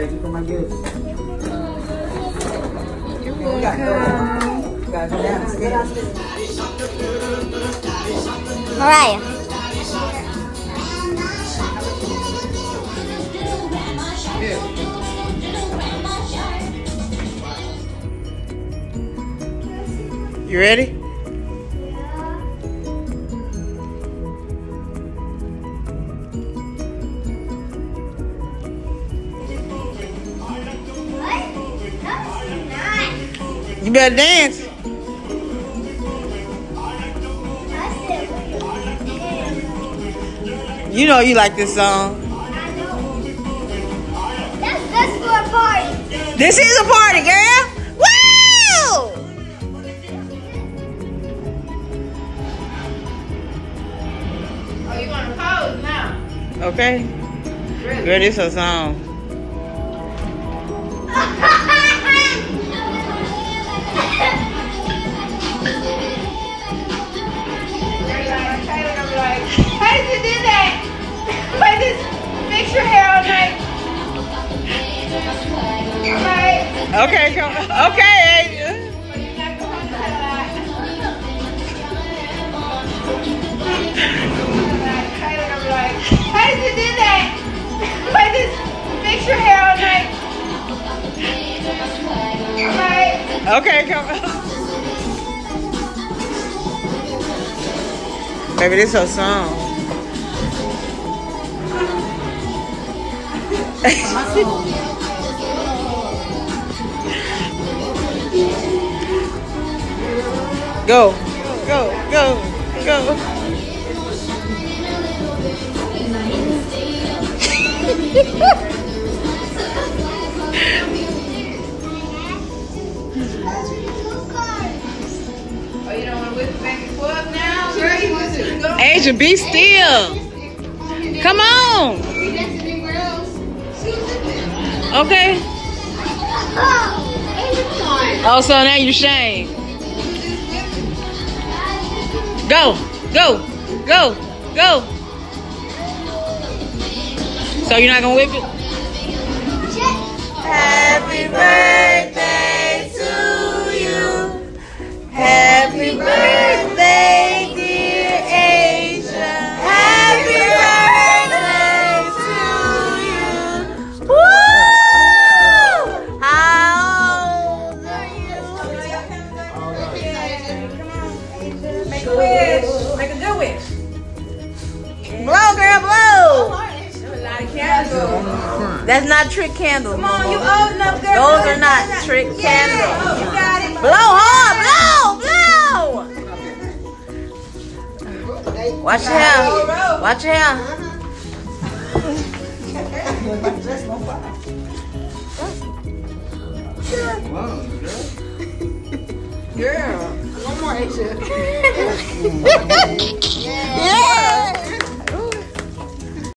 Thank you for my gift. You're welcome. You. Mariah. You ready? You better dance. You know you like this song. That's that's for a party. This is a party, girl. Woo! Oh, you want to pose now? Okay. Really? Girl, this a song. gonna be like, how did you do that? Why just fix your hair all night? Right? Okay, come. Baby, this is her song. go, you go, go, Go. Asia, be still. Come on. Okay. Oh, so now you shame. Go, go, go, go. So you're not gonna whip it? Happy birthday That's not trick candles. Come on, you old enough, girl. Those are not trick candles. You got it. Blow hard, blow, blow. Watch your hair. Watch your hair. Girl. One more, Asia. Yeah. Mm.